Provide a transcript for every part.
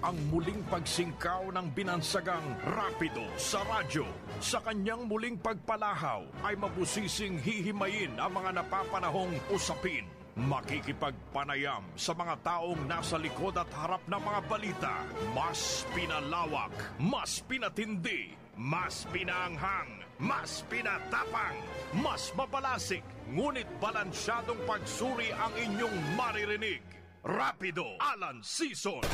ang muling pagsingkaw ng binansagang Rapido sa radyo. Sa kanyang muling pagpalahaw ay mabusising hihimayin ang mga napapanahong usapin. Makikipagpanayam sa mga taong nasa likod at harap ng mga balita. Mas pinalawak, mas pinatindi, mas pinaanghang, mas pinatapang, mas mabalasik, ngunit balansyadong pagsuri ang inyong maririnig. Rapido Alan Season.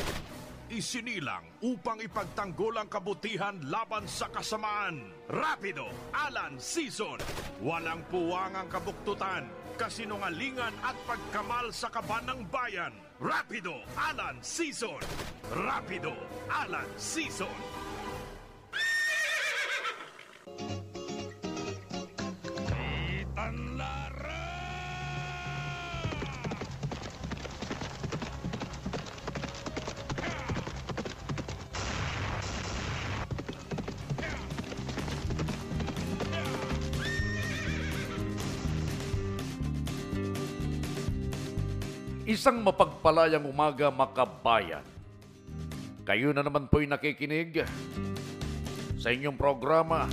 Isinilang upang ipagtanggol ang kabutihan laban sa kasamaan. Rapido Alan Season. Walang puwang ang kabuktutan, kasinungalingan at pagkamal sa kaban ng bayan. Rapido Alan Season. Rapido Alan Season. Isang mapagpalayang umaga makabayan. Kayo na naman po'y nakikinig sa inyong programa.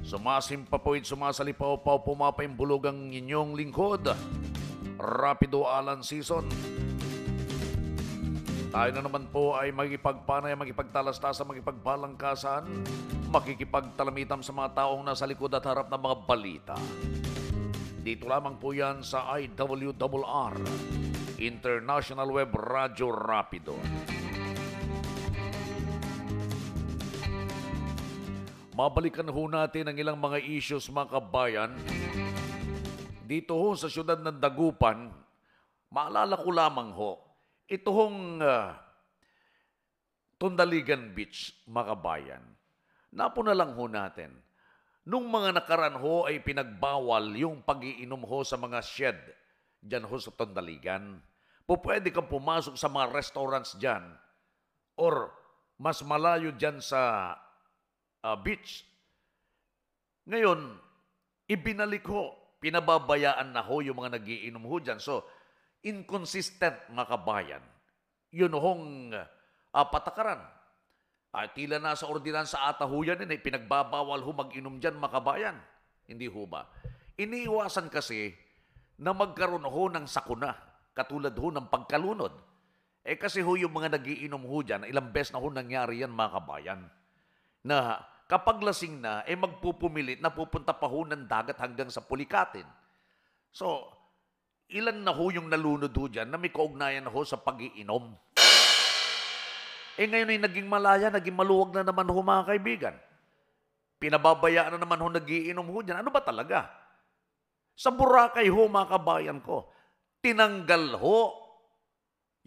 Sumasimpa po'y sumasalipaw-paw pumapaimbulog ang inyong lingkod. Rapido Alan Season. Tayo na naman po ay magipagpanay, magipagtalastasa, magipagbalangkasan, makikipagtalamitam sa mga taong nasa likod at harap ng mga balita. Dito lamang po yan sa IWRR, International Web Radio Rapido. Mabalikan ho natin ang ilang mga issues mga kabayan. Dito ho sa siyudad ng Dagupan, maalala ko lamang ho, ito hong ah, Tundaligan Beach, mga kabayan. Napo na lang ho natin. Nung mga nakaraan ho ay pinagbawal yung pagiinom ho sa mga shed dyan ho sa Tondaligan. Po pwede kang pumasok sa mga restaurants dyan or mas malayo dyan sa ah, beach. Ngayon, ibinalik ho, pinababayaan na ho yung mga nagiinom ho dyan. So, inconsistent mga kabayan. Yun hong ah, patakaran. At tila na sa ordinansa ata ho yan, eh, pinagbabawal ho mag-inom dyan makabayan. Hindi ho ba? Iniiwasan kasi na magkaroon ho ng sakuna, katulad ho ng pagkalunod. Eh kasi ho yung mga nagiinom ho dyan, ilang beses na ho nangyari yan mga kabayan, na kapag lasing na, eh magpupumilit na pupunta pa ho ng dagat hanggang sa pulikatin. So, ilan na ho yung nalunod ho dyan na may kaugnayan na ho sa pagiinom. Eh ngayon ay naging malaya, naging maluwag na naman ho mga kaibigan. Pinababayaan na naman ho nagiinom ho dyan. Ano ba talaga? Sa Boracay ho mga kabayan ko, tinanggal ho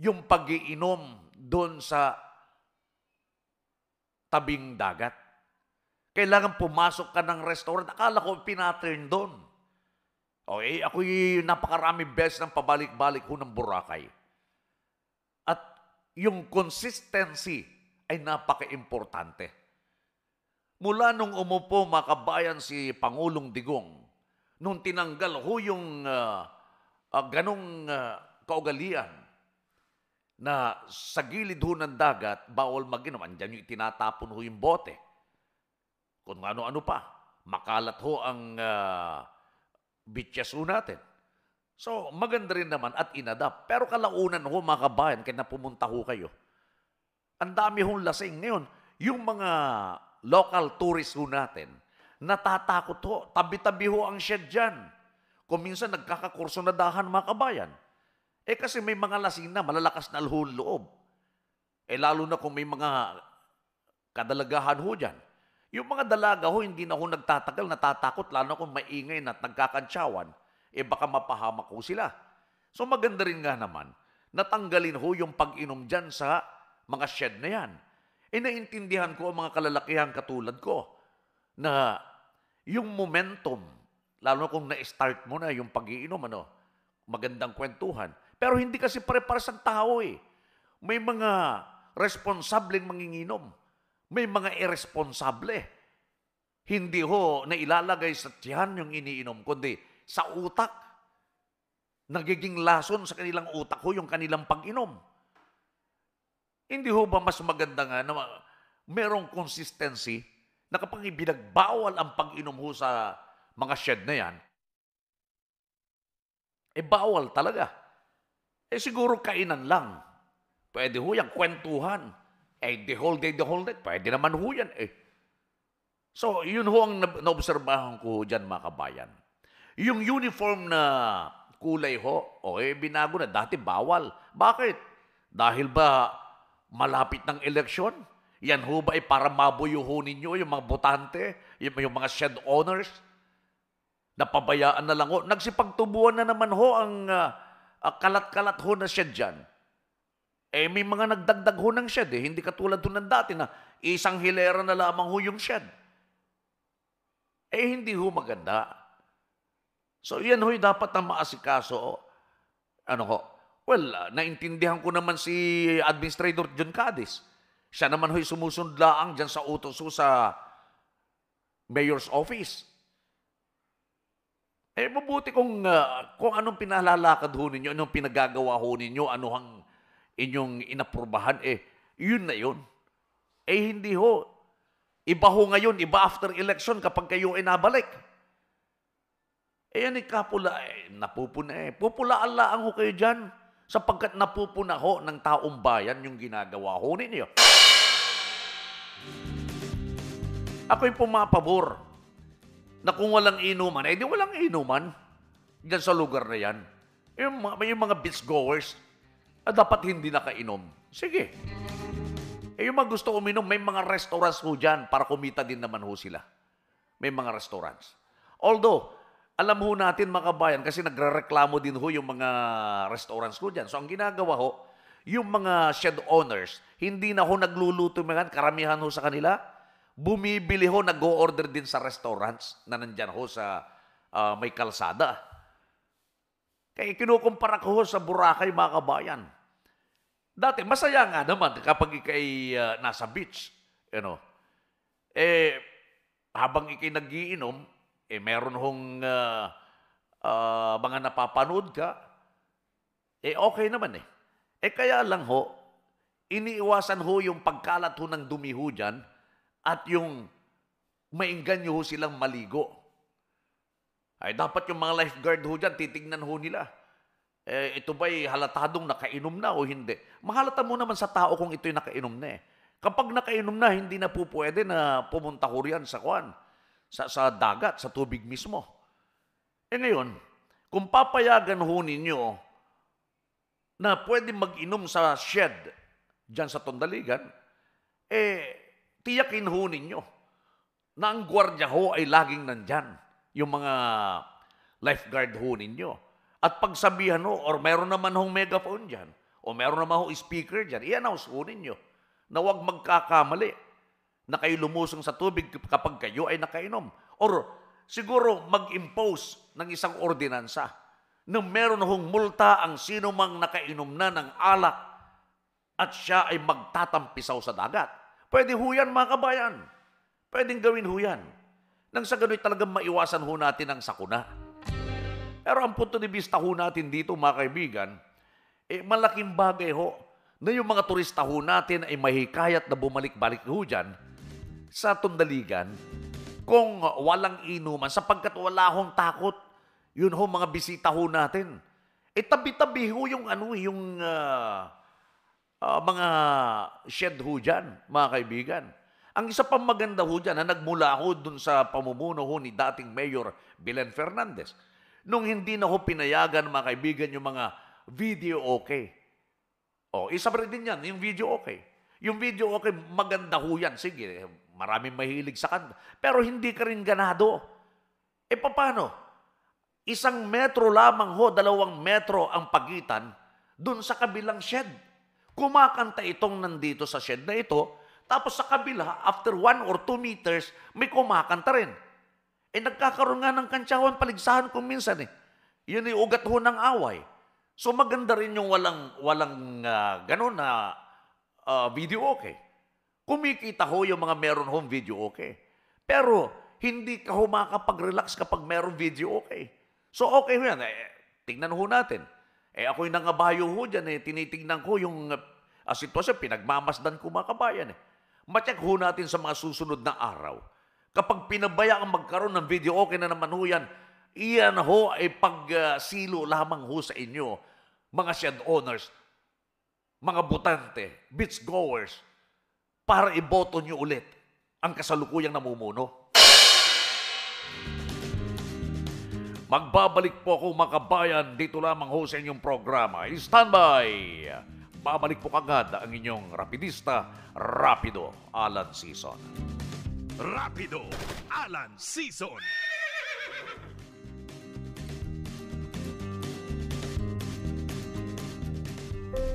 yung pagiinom doon sa tabing dagat. Kailangan pumasok ka ng restaurant. Akala ko pinaturn doon. Okay, ako'y napakarami beses ng pabalik-balik ho ng Boracay. At yung consistency ay napaka-importante. Mula nung umupo makabayan si Pangulong Digong, nung tinanggal ho yung ah, ah, ganong ah, kaugalian na sa gilid ho ng dagat, bawal mag-inom. Andyan yung tinatapon ho yung bote. Kung ano-ano pa. Makalat ho ang uh, beaches ho natin. So, maganda rin naman at inadapt. Pero kalaunan ho, mga kabayan, kaya na pumunta ho kayo, ang dami hong lasing. Ngayon, yung mga local tourists ho natin, natatakot ho. Tabi-tabi ho ang shed dyan. Kung minsan nagkakakurso na dahan mga kabayan. Eh kasi may mga lasing na, malalakas na alhon loob. Eh lalo na kung may mga kadalagahan ho dyan. Yung mga dalaga ho, hindi na ho nagtatagal, natatakot, lalo kung maingay na at nagkakantsawan, eh baka mapahamak ho sila. So maganda rin nga naman, natanggalin ho yung pag-inom dyan sa mga shed na yan. Eh naintindihan ko ang mga kalalakihan katulad ko na yung momentum, lalo kung na-start mo na yung pag-iinom, ano, magandang kwentuhan. Pero hindi kasi pare-pares ang tao eh. May mga responsableng manginginom. May mga irresponsable. Hindi ho na ilalagay sa tiyan yung iniinom, kundi sa utak. Nagiging lason sa kanilang utak ho yung kanilang pag-inom. Hindi ho ba mas maganda nga na merong consistency na kapag ibinagbawal ang pag-inom ho sa mga shed na yan, eh bawal talaga. Eh siguro kainan lang. Pwede ho yan, kwentuhan. Eh the whole day, the whole night, pwede naman ho yan eh. So, yun ho ang na- naobserbahan ko ho dyan mga kabayan. Yung uniform na kulay ho, o eh binago na, dati bawal. Bakit? Dahil ba malapit ng eleksyon? Yan ho ba ay para mabuyuho ninyo yung mga botante, yung, yung mga shed owners? Napabayaan na lang ho. Nagsipagtubuan na naman ho ang ah, ah, kalat-kalat ho na shed dyan. Eh, may mga nagdagdag ho ng shed eh. Hindi katulad ho ng dati na isang hilera na lamang ho yung shed. Eh, hindi ho maganda. So, yan ho'y dapat na maasikaso. Ano ho? Well, ah, naintindihan ko naman si Administrator John Cadiz. Siya naman ho'y sumusunod laang dyan sa utos ho sa Mayor's Office. Eh, mabuti kung, ah, kung anong pinalalakad ho ninyo, anong pinagagawa ho ninyo, ano inyong inaprubahan, eh, yun na yun. Eh, hindi ho. Iba ho ngayon, iba after election kapag kayo ay nabalik. Eh, yan kapula, eh, napupuna eh. Pupulaan lang ho kayo dyan sapagkat napupuna ho ng taong bayan yung ginagawa ho ninyo. Ako'y pumapabor na kung walang inuman, eh di walang inuman dyan sa lugar na yan. Yung, mga- yung mga beach goers, ah, dapat hindi nakainom. Sige. Eh yung mga gusto uminom, may mga restaurants ho dyan para kumita din naman ho sila. May mga restaurants. Although, alam ho natin mga kabayan, kasi nagre-reklamo din ho yung mga restaurants ho dyan. So ang ginagawa ho, yung mga shed owners, hindi na ho nagluluto mga karamihan ho sa kanila, bumibili ho, nag-o-order din sa restaurants na nandyan ho sa ah, may kalsada. Kaya kinukumpara ko ho sa Boracay mga kabayan. Dati, masaya nga naman kapag ikay ah, nasa beach. You know. Eh, habang ikay nagiinom, eh meron hong ah, ah, mga napapanood ka, eh okay naman eh. Eh kaya lang ho, iniiwasan ho yung pagkalat ho ng dumi ho dyan at yung maingganyo ho silang maligo. Ay dapat yung mga lifeguard ho dyan, titignan ho nila. Eh, ito ba'y halatadong nakainom na o hindi? Mahalata mo naman sa tao kung ito'y nakainom na eh. Kapag nakainom na, hindi na po pwede na pumunta ho riyan sa kwan, sa, sa dagat, sa tubig mismo. Eh ngayon, kung papayagan ho ninyo na pwede mag-inom sa shed dyan sa Tondaligan, eh, tiyakin ho ninyo na ang gwardiya ho ay laging nandyan. Yung mga lifeguard ho ninyo. At pagsabihan ho, or meron naman hong megaphone dyan, o meron naman hong speaker dyan, i-announce ho ninyo na huwag magkakamali na kayo lumusong sa tubig kapag kayo ay nakainom. Or siguro mag-impose ng isang ordinansa na meron hong multa ang sino mang nakainom na ng alak at siya ay magtatampisaw sa dagat. Pwede ho yan, mga kabayan. Pwedeng gawin ho yan. Nang sa gano'y talagang maiwasan ho natin ang sakuna. Pero ang punto de vista ho natin dito, mga kaibigan, eh, malaking bagay ho na yung mga turista ho natin ay mahikayat na bumalik-balik ho dyan sa Tundaligan kung walang inuman sapagkat wala hong takot. Yun ho mga bisita ho natin. Eh tabi-tabi ho yung ano, yung ah, ah, mga shed ho dyan, mga kaibigan. Ang isa pang maganda ho dyan na nagmula ho dun sa pamumuno ho ni dating Mayor Belen Fernandez. Nung hindi na ho pinayagan, mga kaibigan, yung mga video okay. O, isa pa rin din yan, yung video okay. Yung video okay, maganda ho yan. Sige, maraming mahilig sa kanta. Pero hindi ka rin ganado. E paano? Isang metro lamang ho, dalawang metro ang pagitan dun sa kabilang shed. Kumakanta itong nandito sa shed na ito, tapos sa kabila, after one or two meters, may kumakanta rin. Eh nagkakaroon nga ng kantsawan paligsahan kung minsan eh. Yun yung ugat ho ng away. So maganda rin yung walang, walang ah, ganun na ah, video okay. Kumikita ho yung mga meron hong video okay. Pero hindi ka ho makakapag-relax kapag meron video okay. So okay ho yan. Eh, tingnan ho natin. Eh ako'y nangabayo ho dyan eh. Tinitingnan ko yung ah, sitwasyon, pinagmamasdan ko mga kabayan eh. Macheck ho natin sa mga susunod na araw. Kapag pinabaya ang magkaroon ng video, okay na naman ho yan. Iyan ho ay pagsilo lamang ho sa inyo, mga shed owners, mga butante, beach goers, para iboto nyo ulit ang kasalukuyang namumuno. Magbabalik po ako mga kabayan dito lamang ho sa inyong programa. Standby! Babalik po kagad ang inyong rapidista, Rapido Alan Season. Rapido Alan Season.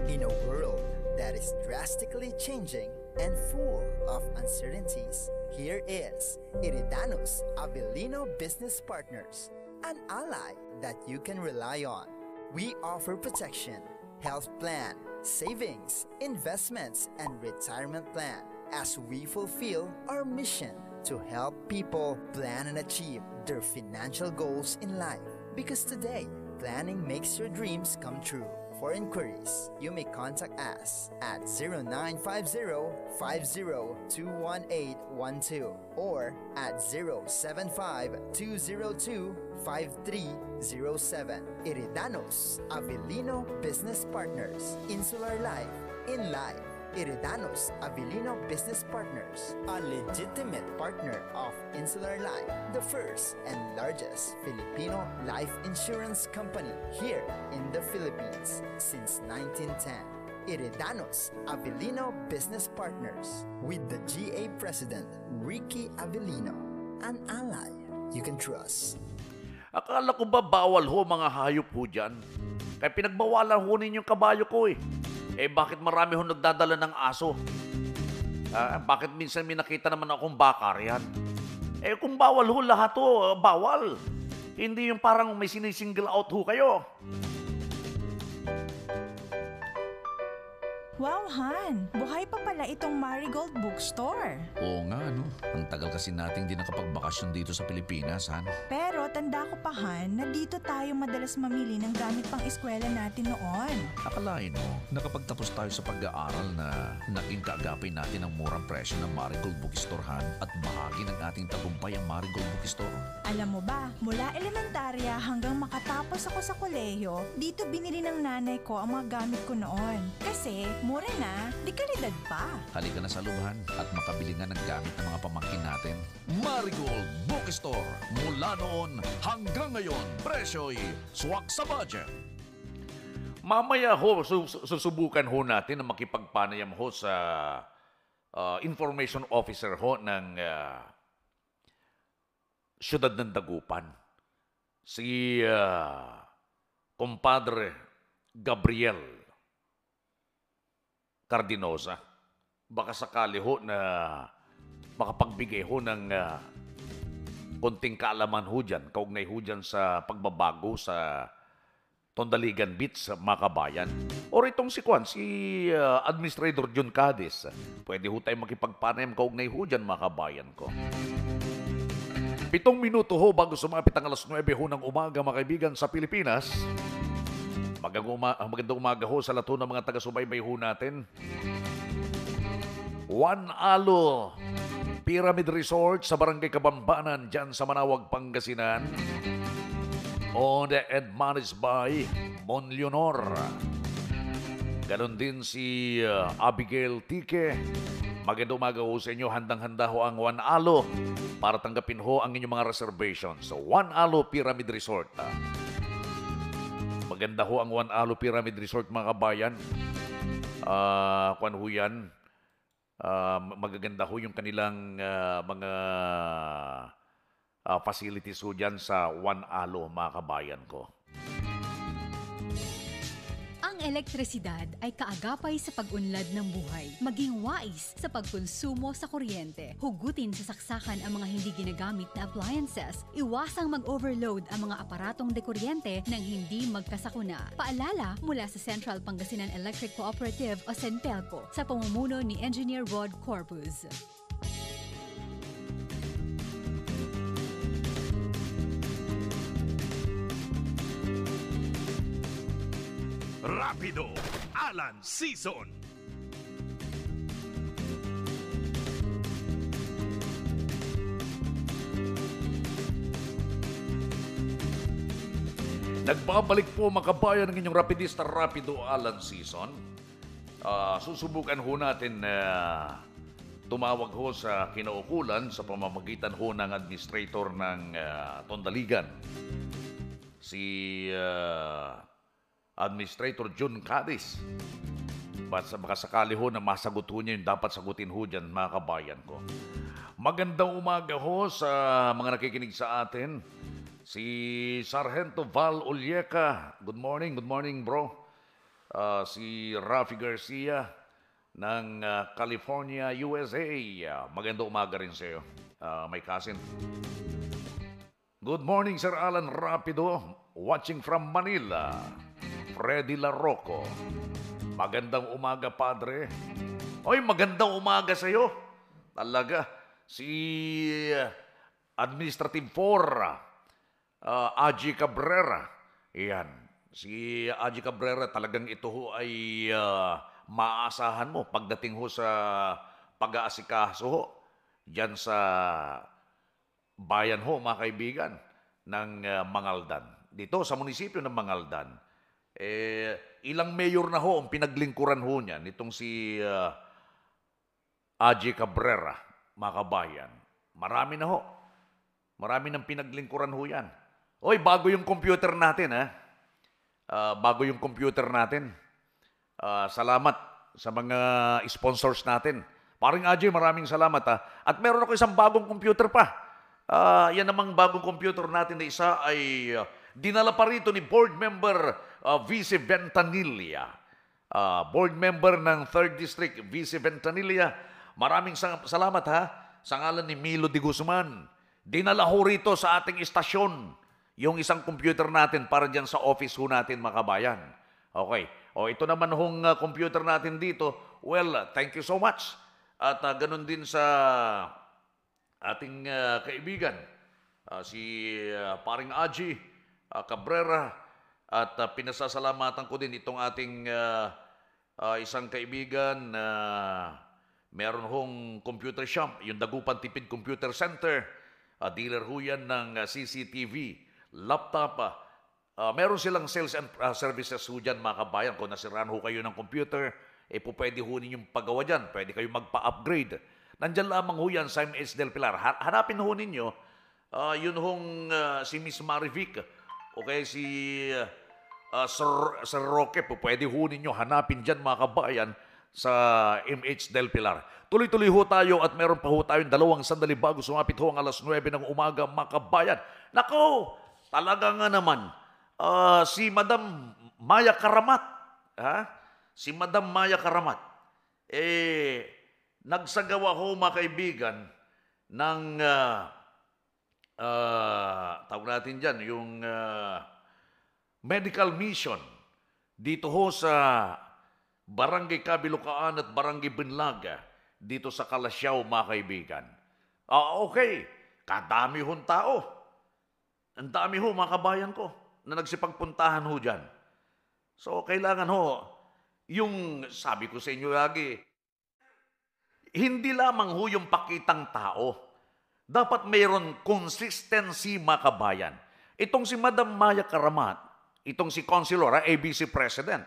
In a world that is drastically changing and full of uncertainties, here is Iridanos Avelino Business Partners, an ally that you can rely on. We offer protection, health plan, savings, investments, and retirement plan as we fulfill our mission to help people plan and achieve their financial goals in life. Because today, planning makes your dreams come true. For inquiries, you may contact us at 0950-50-21812 or at 075-202-5307. Iridanos Avelino Business Partners. Insular Life. In Life. Iridanos Avelino Business Partners, a legitimate partner of Insular Life, the first and largest Filipino life insurance company here in the Philippines since 1910. Iridanos Avelino Business Partners with the GA President Ricky Avelino, an ally you can trust. Akala ko ba bawal ho mga hayop ho dyan? Kaya pinagbawalan ho ninyong kabayo ko eh. Eh bakit marami ho nagdadala ng aso? Ah, bakit minsan may nakita naman akong bakar yan? Eh kung bawal ho lahat ho, bawal. Hindi yung parang may sinisingle out ho kayo. Wow, Han! Buhay pa pala itong Marigold Bookstore. Oo nga, no? Ang tagal kasi nating di nakapagbakasyon dito sa Pilipinas, Han. Pero tanda ko pa, Han, na dito tayo madalas mamili ng gamit pang eskwela natin noon. Akalain mo, nakapagtapos tayo sa pag-aaral na naging kaagapay natin ang murang presyo ng Marigold Bookstore, Han, at bahagi ng ating tagumpay ang Marigold Bookstore. Alam mo ba, mula elementarya hanggang makatapos ako sa kolehiyo, dito binili ng nanay ko ang mga gamit ko noon. Kasi, mura na, di kalidad pa. Halika na sa lubahan at makabili nga ng gamit ng mga pamangkin natin. Marigold Bookstore. Mula noon hanggang ngayon, presyo'y swak sa budget. Mamaya ho, su- su- susubukan ho natin na makipagpanayam ho sa ah, information officer ho ng ah, siyudad ng Dagupan. Si ah, compadre Gabriel Cardinosa. Baka sakali ho na makapagbigay ho ng ah, konting kaalaman ho dyan, kaugnay ho dyan sa pagbabago sa Tondaligan Beach, mga kabayan. Or itong si Kwan, si uh, Administrator John Cadiz. Pwede ho tayo makipagpanayam kaugnay ho dyan, mga kabayan ko. Pitong minuto ho bago sumapit ang alas 9 ho ng umaga, mga kaibigan, sa Pilipinas. Magandang, uma- magandang umaga ho sa lato ng mga taga-subaybay ho natin. One Alo Pyramid Resort sa Barangay Kabambanan, dyan sa Manawag, Pangasinan owned and managed by Mon Leonor. Ganon din si uh, Abigail Tike. Magandang umaga ho sa inyo. Handang-handa ho ang One Alo para tanggapin ho ang inyong mga reservations. So, One Alo Pyramid Resort. ah. Maganda ho ang One Alo Pyramid Resort mga kabayan. Ah, kwan ho yan. Ah, magaganda ho yung kanilang ah, mga ah, facilities ho dyan sa One Alo, mga kabayan ko. Elektrisidad ay kaagapay sa pag-unlad ng buhay. Maging wais sa pagkonsumo sa kuryente. Hugutin sa saksakan ang mga hindi ginagamit na appliances. Iwasang mag-overload ang mga aparatong dekuryente nang hindi magkasakuna. Paalala mula sa Central Pangasinan Electric Cooperative o CENPELCO sa pamumuno ni Engineer Rod Corpus. Rapido, Alan Season. Nagbabalik po mga kabayan ng inyong Rapidista Rapido Alan Season. Uh, susubukan ho natin uh, tumawag ho sa kinaukulan sa pamamagitan ho ng administrator ng uh, Tondaligan. Si uh, Administrator Jun Cadiz. Basta makasakali ho na masagot ho niya yung dapat sagutin ho dyan mga kabayan ko. Magandang umaga ho sa mga nakikinig sa atin. Si Sargento Val Ulyeca. Good morning, good morning bro. Ah, si Rafi Garcia ng ah, California, USA. Ah, magandang umaga rin sa iyo, ah, my cousin. Good morning, Sir Alan Rapido. Watching from Manila. Freddy Larroco. Magandang umaga, Padre. Oy, magandang umaga sa iyo. Talaga. Si uh, Administrative 4, uh, Aji Cabrera. Iyan. Si Aji Cabrera, talagang ito ho ay uh, maaasahan mo pagdating ho sa pag-aasikaso ho. Diyan sa bayan ho, mga kaibigan, ng uh, Mangaldan. Dito sa munisipyo ng Mangaldan, eh, ilang mayor na ho ang pinaglingkuran ho niya nitong si uh, Aji Cabrera, mga kabayan. Marami na ho. Marami nang pinaglingkuran ho yan. Oy, bago yung computer natin, ha? Ah, bago yung computer natin. Ah, salamat sa mga sponsors natin. Paring Aji, maraming salamat ha. At meron ako isang bagong computer pa. Ah, yan namang bagong computer natin na isa ay ah, dinala pa rito ni board member ah, Vice Ventanilla. Ah, board member ng 3rd District, Vice Ventanilla. Maraming sa- salamat ha sa ngalan ni Milo de Guzman. Dinala ho rito sa ating istasyon yung isang computer natin para dyan sa office ho natin, mga kabayan. Okay. O ito naman hong uh, computer natin dito. Well, uh, thank you so much. At uh, ganun din sa ating uh, kaibigan, uh, si uh, Paring Aji uh, Cabrera. At uh, pinasasalamatan ko din itong ating uh, uh, isang kaibigan na meron hong computer shop, yung Dagupan Tipid Computer Center. Uh, dealer ho yan ng uh, CCTV, laptop. Uh, uh, meron silang sales and uh, services ho dyan, mga kabayan. Kung nasiraan ho kayo ng computer, eh po pwede ho ninyong pagawa dyan. Pwede kayo magpa-upgrade. Nandyan lamang ho yan sa MS Del Pilar. Ha- hanapin ho ninyo, uh, yun hong uh, si Miss Marivic, o kaya si uh, uh, Sir, Sir Roque, po pwede ho ninyo hanapin dyan, mga kabayan, sa MH Del Pilar. Tuloy-tuloy ho tayo at meron pa ho tayong dalawang sandali bago sumapit ho ang alas 9 ng umaga, mga kabayan. Nako, talaga nga naman, ah, si Madam Maya Karamat, ha? si Madam Maya Karamat, eh, nagsagawa ho mga kaibigan ng, ah, ah, tawag natin dyan, yung ah, medical mission dito ho sa Barangay Kabilukaan at Barangay Binlaga dito sa Kalasyaw, mga kaibigan. Ah, okay. Kadami hong tao. Ang dami ho, mga kabayan ko, na nagsipagpuntahan ho dyan. So, kailangan ho, yung sabi ko sa inyo lagi, hindi lamang ho yung pakitang tao. Dapat mayroon consistency, mga kabayan. Itong si Madam Maya Karamat, itong si Consilor, ah, ABC President,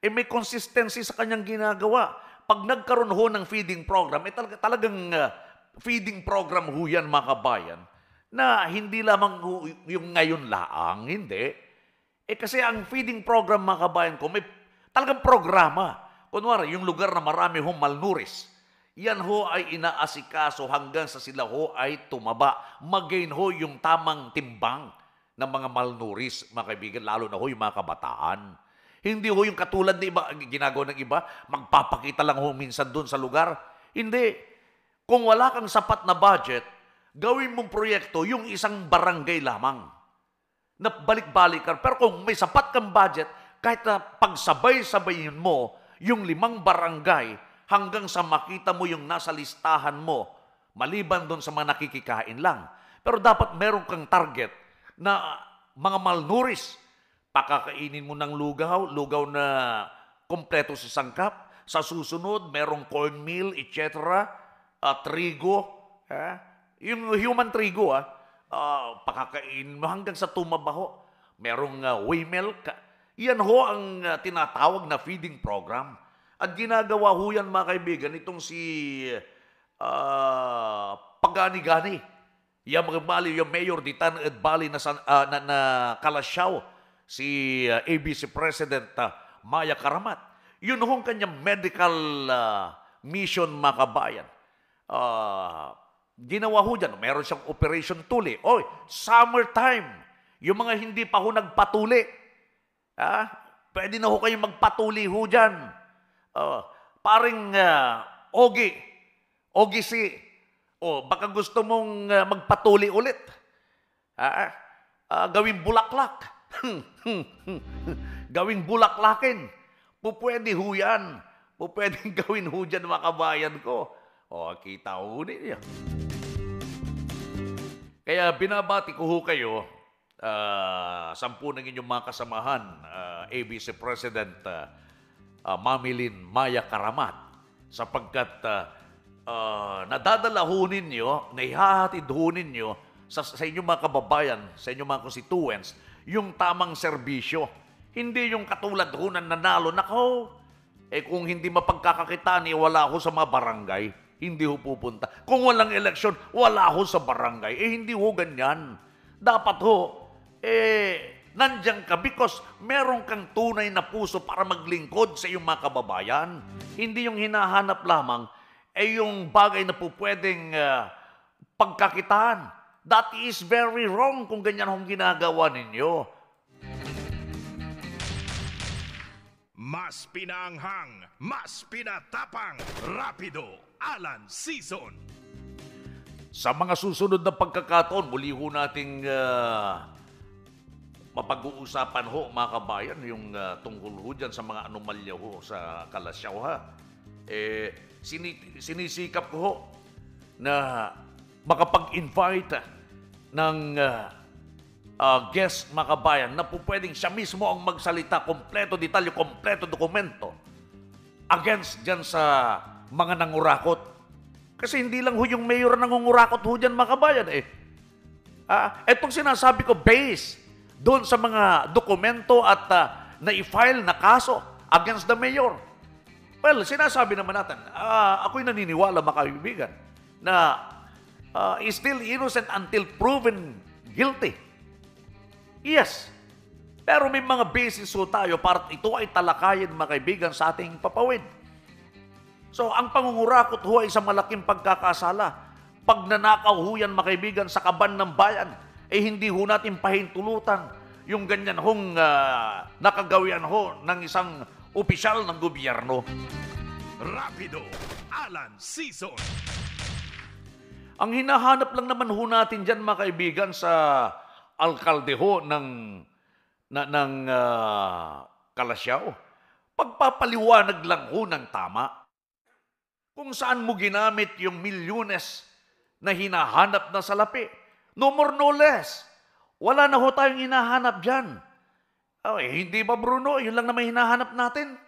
eh may consistency sa kanyang ginagawa. Pag nagkaroon ho ng feeding program, eh talaga, talagang ah, feeding program ho yan, mga kabayan, na hindi lamang ho yung ngayon laang, hindi. Eh kasi ang feeding program, mga kabayan ko, may talagang programa. Kunwari, yung lugar na marami hong malnuris, yan ho ay inaasikaso hanggang sa sila ho ay tumaba. Magain ho yung tamang timbang ng mga malnuris, mga kaibigan, lalo na ho yung mga kabataan. Hindi ho yung katulad ng iba, ginagawa ng iba, magpapakita lang ho minsan doon sa lugar. Hindi. Kung wala kang sapat na budget, gawin mong proyekto yung isang barangay lamang. Na balik-balik ka. Pero kung may sapat kang budget, kahit na pagsabay-sabayin mo yung limang barangay hanggang sa makita mo yung nasa listahan mo, maliban doon sa mga nakikikain lang. Pero dapat meron kang target na mga malnourished, pakakainin mo ng lugaw, lugaw na kompleto sa sangkap. Sa susunod, merong cornmeal, etc., ah, trigo, ha? yung human trigo, ah, ah, pakakainin mo hanggang sa tumabaho. merong uh, whey milk. Yan ho ang uh, tinatawag na feeding program. At ginagawa ho yan mga kaibigan, itong si uh, Pagani-Gani. Yung bali, yung mayor di Tan at Bali na, san, ah, na, na Kalasyaw, si ah, ABC President ah, Maya Karamat. Yun hong kanyang medical ah, mission mga kabayan. Ah, ginawa ho dyan, meron siyang Operation Tuli. Oy, summertime. Yung mga hindi pa ho nagpatuli. Ah, pwede na ho kayong magpatuli ho dyan. Ah, paring ah, Ogi, Ogi si, o baka gusto mong ah, magpatuli ulit. Ah, ah, gawing bulaklak. gawing bulaklakin. Pupwede ho yan. Pupwedeng gawin ho dyan mga kabayan ko. O, kita ho ninyo. Kaya binabati ko ho kayo, ah, sampu ng inyong mga kasamahan, ah, ABC President ah, ah, Mamilin Maya Karamat, sapagkat ah, ah, nadadala ho ninyo, naihahatid ho ninyo sa, sa inyong mga kababayan, sa inyong mga constituents, yung tamang serbisyo. Hindi yung katulad ho na nanalo. Nako, eh kung hindi mapagkakakitaan, eh, wala ho sa mga barangay. Hindi ho pupunta. Kung walang eleksyon, wala ho sa barangay. Eh hindi ho ganyan. Dapat ho, eh, nandyan ka because meron kang tunay na puso para maglingkod sa iyong mga kababayan. Hindi yung hinahanap lamang, eh yung bagay na po pwedeng ah, pagkakitaan. That is very wrong kung ganyan hong ginagawa ninyo. Mas pinaanghang, mas pinatapang, rapido, Alan Season. Sa mga susunod na pagkakataon, muli ho nating ah, mapag-uusapan ho, mga kabayan, yung ah, tungkol ho dyan sa mga anomalya ho sa Kalasyaw, ha? Eh, sini- sinisikap ko ho na makapag-invite ng ah, ah, guest, mga kabayan, na po pwedeng siya mismo ang magsalita, kompleto detalye, kompleto dokumento against dyan sa mga nangurakot. Kasi hindi lang ho yung mayor ang nangungurakot ho dyan, mga kabayan eh. Ah, etong sinasabi ko, based doon sa mga dokumento at ah, na-file na kaso against the mayor. Well, sinasabi naman natin, ah, ako'y naniniwala, mga kaibigan, na ah, is still innocent until proven guilty. Yes. Pero may mga basis ho tayo para ito ay talakayin, mga kaibigan, sa ating papawid. So, ang pangungurakot ho ay sa malaking pagkakasala. Pag nanakaw ho yan, mga kaibigan, sa kaban ng bayan, eh hindi ho natin pahintulutan yung ganyan hong ah, nakagawian ho ng isang opisyal ng gobyerno. Rapido, Alan Season. Ang hinahanap lang naman ho natin dyan, mga kaibigan, sa alkalde ho ng, na, ng ah, Kalasyaw, pagpapaliwanag lang ho ng tama kung saan mo ginamit yung milyones na hinahanap na salapi. No more, no less. Wala na ho tayong hinahanap dyan. Oh, eh, hindi ba Bruno? Yun lang naman hinahanap natin.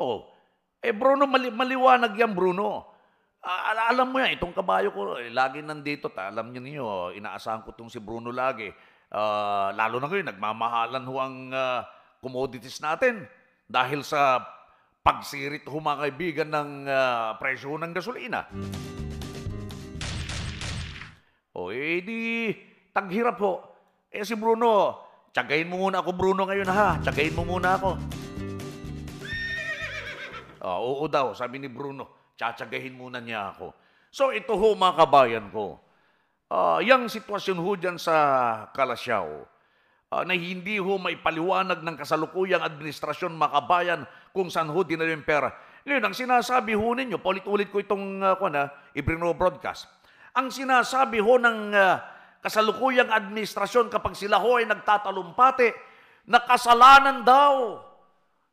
Oh, eh Bruno, mali- maliwanag yan Bruno. Ala- alam mo yan, itong kabayo ko, eh, lagi nandito. Ta, alam niyo niyo, inaasahan ko itong si Bruno lagi. Ah, lalo na ngayon, nagmamahalan ho ang ah, commodities natin. Dahil sa pagsirit ho mga kaibigan ng ah, presyo ng gasolina. O eh di, taghirap ho. Eh si Bruno, tsagayin mo muna ako Bruno ngayon ha. Tsagayin mo muna ako. Ah, oo daw, sabi ni Bruno. Tsatsagahin muna niya ako. So ito ho mga kabayan ko. Ah, yung sitwasyon ho dyan sa Kalasyaw, ah, na hindi ho may paliwanag ng kasalukuyang administrasyon mga kabayan kung saan ho dinala yung pera. Ngayon, ang sinasabi ho ninyo, paulit-ulit ko itong uh, na, ibrino broadcast. Ang sinasabi ho ng ah, kasalukuyang administrasyon kapag sila ho ay nagtatalumpati, na kasalanan daw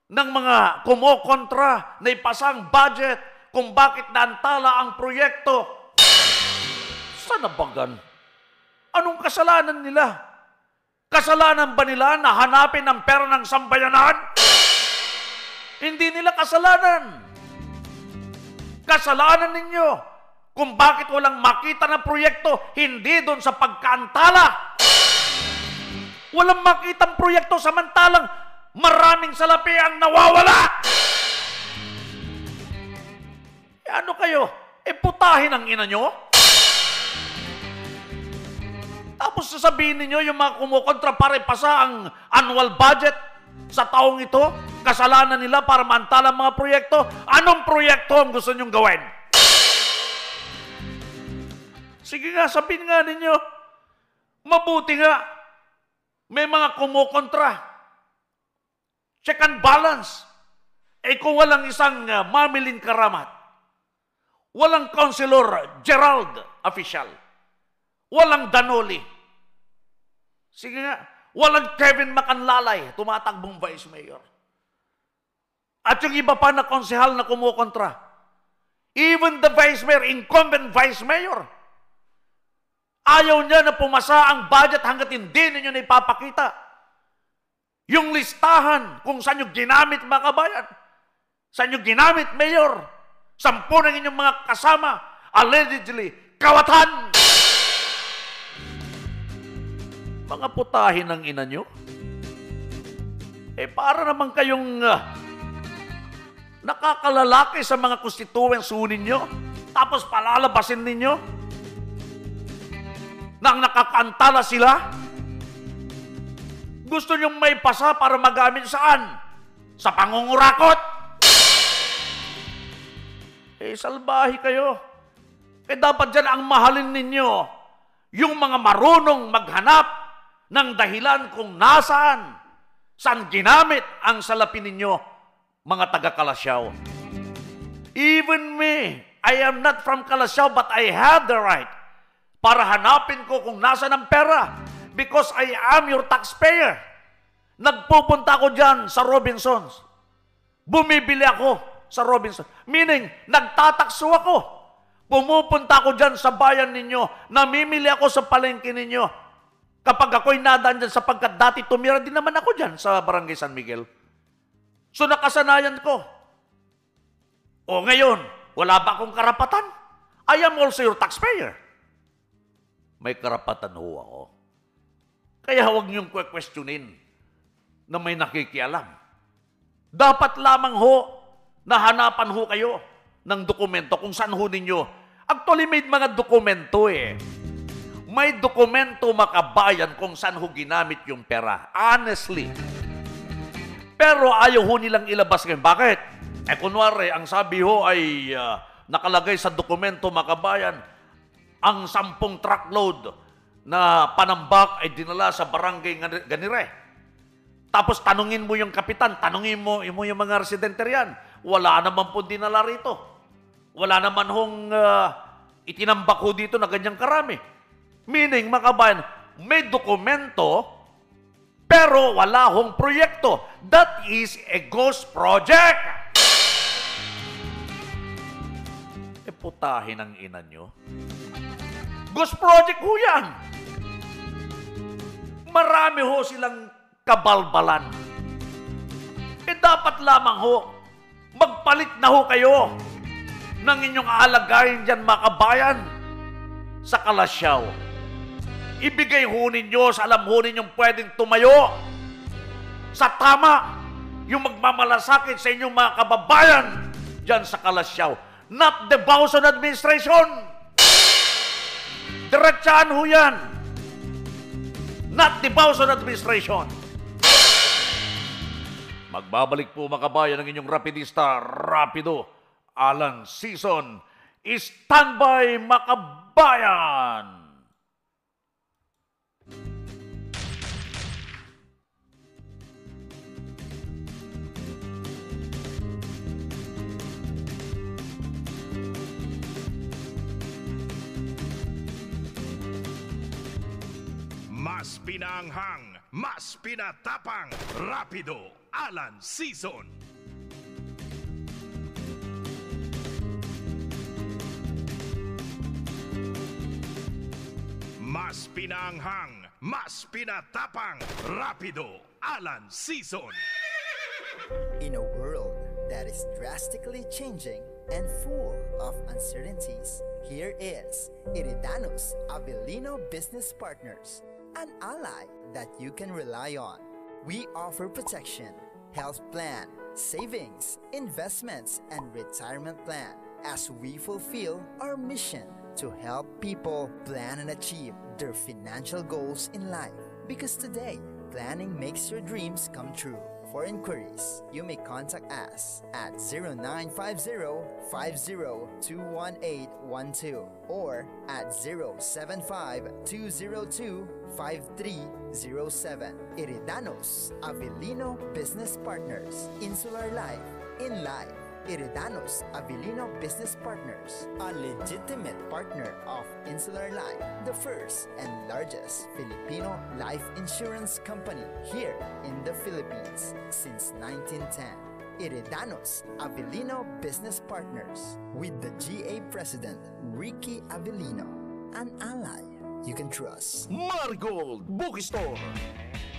ng mga kumokontra na ipasang budget kung bakit naantala ang proyekto. Sana bagan? Anong kasalanan nila? Kasalanan ba nila na hanapin ang pera ng sambayanan? Hindi nila kasalanan. Kasalanan ninyo kung bakit walang makita na proyekto hindi doon sa pagkaantala. Walang makitang proyekto samantalang maraming salapi ang nawawala. Eh, ano kayo? E putahin ang ina nyo? Tapos sasabihin ninyo yung mga kumukontra pare pasa ang annual budget sa taong ito, kasalanan nila para maantala mga proyekto. Anong proyekto ang gusto nyong gawin? Sige nga, sabihin nga ninyo. Mabuti nga. May mga kumukontra. Check and balance. Eh kung walang isang uh, mamiling karamat, walang Councilor Gerald official, walang Danoli, sige nga, walang Kevin Macanlalay, tumatakbong vice mayor. At yung iba pa na konsehal na kumukontra, even the vice mayor, incumbent vice mayor, Ayaw niya na pumasa ang budget hanggat hindi ninyo na ipapakita. Yung listahan kung saan yung ginamit mga kabayan. Saan yung ginamit, Mayor. Sampu ng inyong mga kasama, allegedly, kawatan. Mga putahin ng ina nyo. Eh, para naman kayong uh, nakakalalaki sa mga constituents ninyo, tapos palalabasin ninyo nang nakakantala sila? Gusto niyong may pasa para magamit saan? Sa pangungurakot? Eh, salbahi kayo. Eh, dapat dyan ang mahalin ninyo yung mga marunong maghanap ng dahilan kung nasaan, saan ginamit ang salapin ninyo, mga taga-Kalasyaw. Even me, I am not from Kalasyaw, but I have the right para hanapin ko kung nasa ng pera because I am your taxpayer. Nagpupunta ako dyan sa Robinsons. Bumibili ako sa Robinsons. Meaning, nagtatakso ako. Pumupunta ako dyan sa bayan ninyo. Namimili ako sa palengke ninyo. Kapag ako'y nadaan dyan sapagkat dati tumira din naman ako dyan sa Barangay San Miguel. So nakasanayan ko. O ngayon, wala ba akong karapatan? I am also your taxpayer may karapatan ho ako. Kaya huwag niyong questionin na may nakikialam. Dapat lamang ho na hanapan ho kayo ng dokumento kung saan ho ninyo. Actually, may mga dokumento eh. May dokumento makabayan kung saan ho ginamit yung pera. Honestly. Pero ayaw ho nilang ilabas ngayon. Bakit? Eh kunwari, ang sabi ho ay uh, nakalagay sa dokumento makabayan, ang sampung truckload na panambak ay dinala sa barangay Ganire. Tapos tanungin mo yung kapitan, tanungin mo, mo yung mga residente riyan. Wala naman po dinala rito. Wala naman hong uh, itinambak ho dito na ganyang karami. Meaning, mga kabayan, may dokumento, pero wala hong proyekto. That is a ghost project! Putahin ang ina nyo. Ghost project ho yan. Marami ho silang kabalbalan. Eh dapat lamang ho, magpalit na ho kayo ng inyong aalagayin dyan mga kabayan sa Kalasyaw. Ibigay ho ninyo sa alam ho ninyong pwedeng tumayo sa tama yung magmamalasakit sa inyong mga kababayan dyan sa Kalasyaw. Not the Bauson administration. Diretsahan ho yan. Not the Bauson administration. Magbabalik po makabayan ng inyong rapidista, Rapido, Alan Season. Standby makabayan! Mas pinaanghang, mas pinatapang, rapido, Alan Season. Mas pinaanghang, mas pinatapang, rapido, Alan Season. In a world that is drastically changing and full of uncertainties, here is Iridanos Avellino Business Partners, an ally that you can rely on. We offer protection, health plan, savings, investments, and retirement plan as we fulfill our mission to help people plan and achieve their financial goals in life. Because today, planning makes your dreams come true. For inquiries, you may contact us at 0950-50-21812 or at 075-202-5307. Iridanos Avelino Business Partners. Insular Life. In Life. Iridanos Avelino Business Partners, a legitimate partner of Insular Life, the first and largest Filipino life insurance company here in the Philippines since 1910. Iridanos Avelino Business Partners with the GA President Ricky Avelino, an ally you can trust. Marigold Bookstore.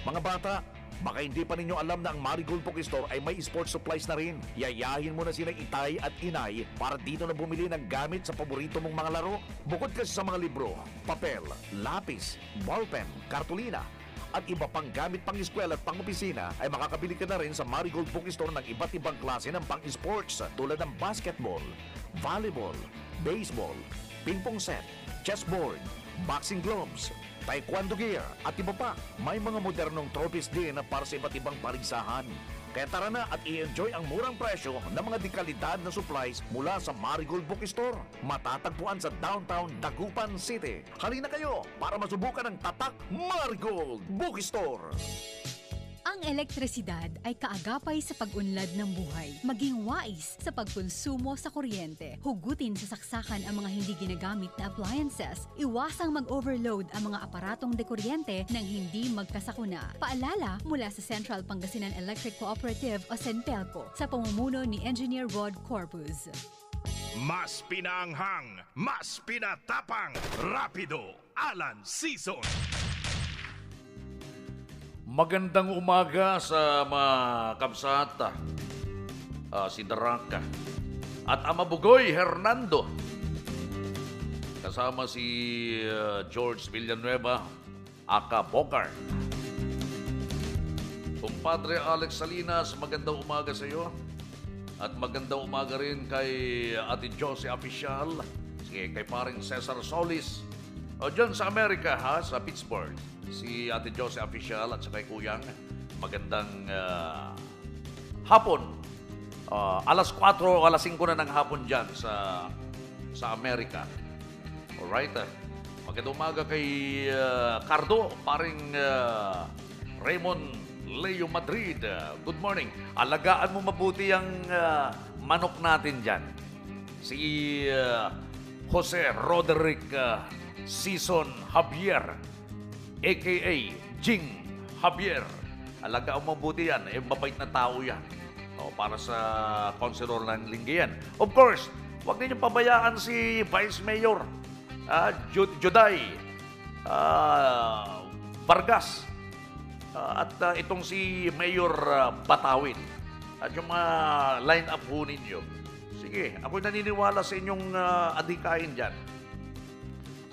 Mga bata, baka hindi pa ninyo alam na ang Marigold Bookstore ay may sports supplies na rin. Yayahin mo na sila itay at inay para dito na bumili ng gamit sa paborito mong mga laro. Bukod kasi sa mga libro, papel, lapis, ballpen, kartulina, at iba pang gamit pang eskwela at pang opisina ay makakabili ka na rin sa Marigold Bookstore ng iba't ibang klase ng pang sports tulad ng basketball, volleyball, baseball, ping-pong set, chessboard, boxing gloves, taekwondo gear at iba pa. May mga modernong trophies din na para sa iba't ibang paligsahan. Kaya tara na at i-enjoy ang murang presyo ng mga dekalidad na supplies mula sa Marigold Bookstore. Matatagpuan sa downtown Dagupan City. Halina kayo para masubukan ang tatak Marigold Bookstore. Ang elektrisidad ay kaagapay sa pag-unlad ng buhay. Maging wais sa pagkonsumo sa kuryente. Hugutin sa saksakan ang mga hindi ginagamit na appliances. Iwasang mag-overload ang mga aparatong dekuryente nang hindi magkasakuna. Paalala mula sa Central Pangasinan Electric Cooperative o CENPELCO sa pamumuno ni Engineer Rod Corpus. Mas pinaanghang, mas pinatapang, rapido, Alan Season. Magandang umaga sa mga kabsata. Ah, si Daraka. At Amabugoy Hernando. Kasama si ah, George Villanueva, Aka Bogart. Kumpadre Alex Salinas, magandang umaga sa iyo. At magandang umaga rin kay Ate Josie Official, sige, kay paring Cesar Solis. O dyan sa Amerika ha, sa Pittsburgh. Si Ate Josie Official at saka kay Kuyang. Magandang ah, hapon. Ah, alas 4 o alas 5 na ng hapon dyan sa sa Amerika. Alright. ah. Magandang umaga kay ah, Cardo, paring ah, Raymond Leo Madrid. Ah, good morning. Alagaan mo mabuti ang ah, manok natin dyan. Si ah, Jose Roderick ah, Season Javier, a.k.a. Jing Javier. Alagaan mo mabuti yan. Eh, mabait na tao yan. O, para sa konselor ng Lingayen. Of course, huwag ninyo pabayaan si Vice Mayor ah, Jud- Juday ah, Vargas. Ah, at ah, itong si Mayor ah, Batawin. At yung mga line-up ho ninyo. Sige, ako'y naniniwala sa inyong ah, adikain dyan.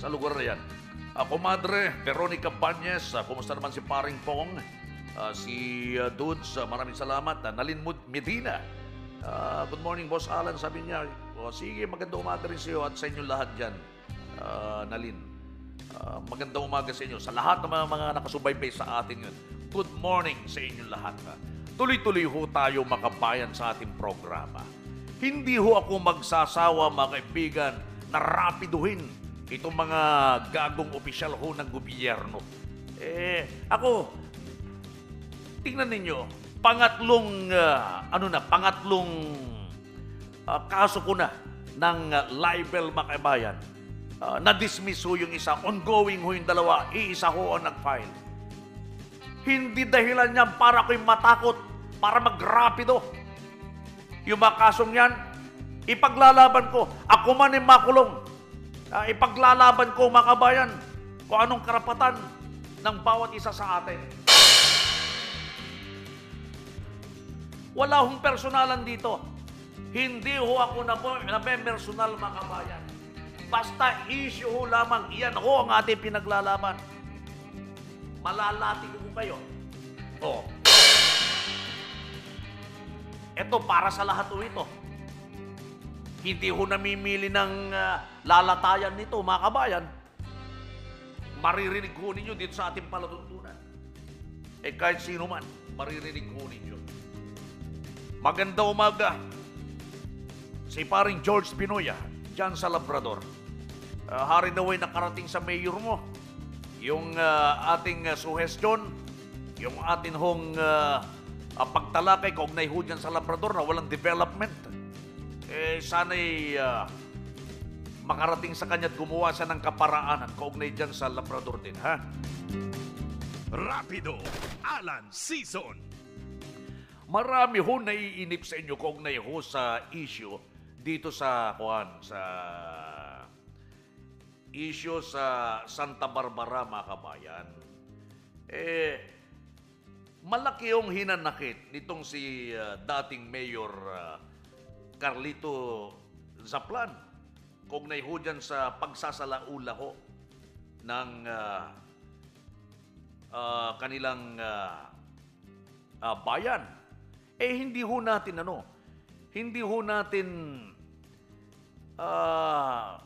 Sa lugar na yan. Ah, Comadre Veronica Banyes, ah, kumusta naman si Paring Pong? Ah, si ah, Dudes, ah, maraming salamat. Ah, Nalin Medina. Ah, good morning, Boss Alan. Sabi niya, "O, sige, maganda umaga rin sa iyo at sa inyong lahat dyan. Ah, Nalin. Ah, magandang umaga sa inyo. Sa lahat ng mga, mga nakasubaybay sa atin yun. Good morning sa inyong lahat. ha. Tuloy-tuloy ho tayo makabayan sa ating programa. Hindi ho ako magsasawa mga kaibigan na rapiduhin itong mga gagong opisyal ho ng gobyerno. Eh, ako, tingnan ninyo, pangatlong, ah, ano na, pangatlong ah, kaso ko na ng ah, libel makabayan. Uh, na-dismiss ho yung isa, ongoing ho yung dalawa, iisa ho ang nag-file. Hindi dahilan yan para ako'y matakot, para mag-rapido. Yung mga kasong yan, ipaglalaban ko. Ako man ay makulong. Ah, ipaglalaban ko mga kabayan kung anong karapatan ng bawat isa sa atin. Wala hong personalan dito. Hindi ho ako na, na may personal mga kabayan. Basta issue ho lamang, iyan ho ang ating pinaglalaban. Malalati ko kayo. Oh. Ito, para sa lahat ho ito. Hindi ho namimili ng ah, lalatayan nito, mga kabayan. Maririnig ho ninyo dito sa ating palatuntunan. Eh kahit sino man, maririnig ho ninyo. Maganda umaga. Si paring George Pinoya, dyan sa Labrador. Uh, hari na way nakarating sa mayor mo. Yung ah, ating uh, suhestyon, yung atin hong ah, pagtalakay kaugnay ho dyan sa Labrador na walang development. Eh, sana'y ah, makarating sa kanya at gumawa siya ng kaparaanan kaugnay dyan sa Labrador din, ha? Rapido, Alan Season. Marami ho naiinip sa inyo kaugnay ho sa issue dito sa kuan sa issue sa Santa Barbara mga kabayan. Eh malaki yung hinanakit nitong si ah, dating Mayor ah, Carlito Zaplan. Kaugnay ho dyan sa pagsasalaula ho ng ah, ah, kanilang ah, ah, bayan. Eh hindi ho natin ano, hindi ho natin ah,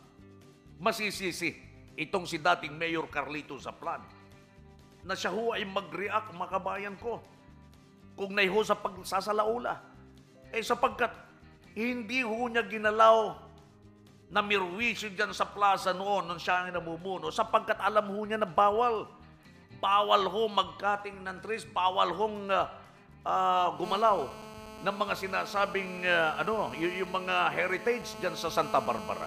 masisisi itong si dating Mayor Carlito Zaplan na siya ho ay mag-react mga kabayan ko kung naiho sa pagsasalaula. Eh sapagkat hindi ho niya ginalaw na mirwisyo dyan sa plaza noon nung siya ang namumuno sapagkat alam ho niya na bawal. Bawal ho magkating ng trees, bawal hong ah, ah, gumalaw ng mga sinasabing ah, ano, y- yung mga heritage dyan sa Santa Barbara.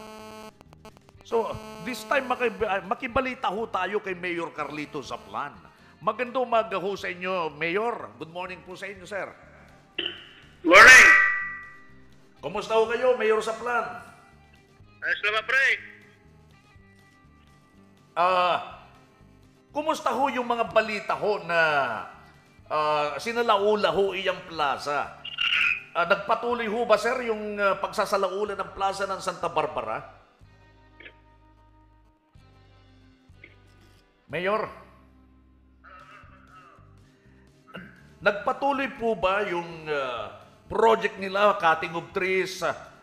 So, this time makib- makibalita ho tayo kay Mayor Carlito Zaplan. Magandang umaga ho sa inyo, Mayor. Good morning po sa inyo, sir. Morning! Kumusta ho kayo, Mayor Zaplan? Ayos naman, pre. Ah, kumusta ho yung mga balita ho na ah, sinalaula ho iyang plaza? Ah, nagpatuloy ho ba, sir, yung ah, pagsasalaula ng plaza ng Santa Barbara? Mayor? Nagpatuloy po ba yung ah, project nila, cutting of trees,